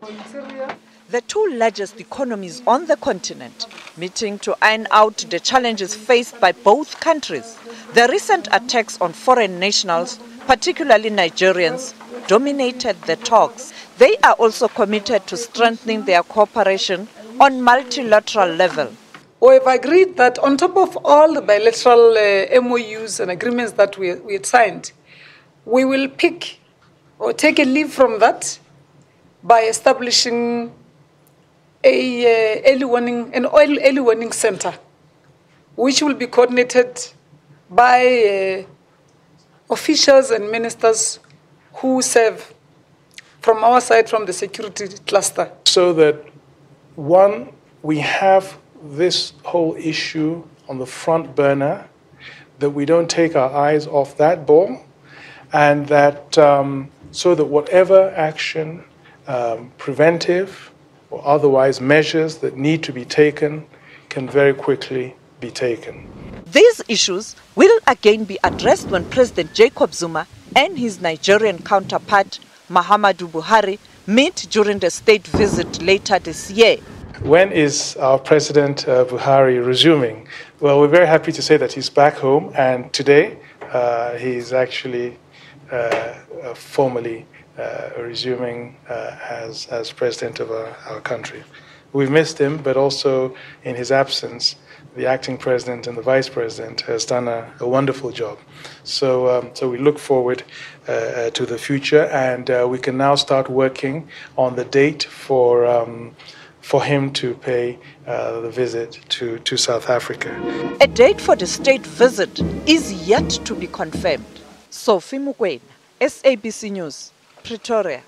The two largest economies on the continent meeting to iron out the challenges faced by both countries. The recent attacks on foreign nationals, particularly Nigerians, dominated the talks. They are also committed to strengthening their cooperation on multilateral level. We have agreed that on top of all the bilateral uh, MOUs and agreements that we, we had signed, we will pick or take a leave from that by establishing a uh, early warning, an early, early warning center, which will be coordinated by uh, officials and ministers who serve from our side from the security cluster. So that one, we have this whole issue on the front burner, that we don't take our eyes off that ball, and that um, so that whatever action, um, preventive or otherwise, measures that need to be taken can very quickly be taken. These issues will again be addressed when President Jacob Zuma and his Nigerian counterpart, Muhammadu Buhari, meet during the state visit later this year. When is our President uh, Buhari resuming? Well, we're very happy to say that he's back home, and today uh, he's actually uh, uh formally resuming uh, as, as President of our, our country. We've missed him, but also in his absence, the acting president and the vice president has done a, a wonderful job. So, um, so we look forward uh, uh, to the future, and uh, we can now start working on the date for. Um, for him to pay uh, the visit to, to South Africa. A date for the state visit is yet to be confirmed. Sophie Mokoena, SABC News, preczory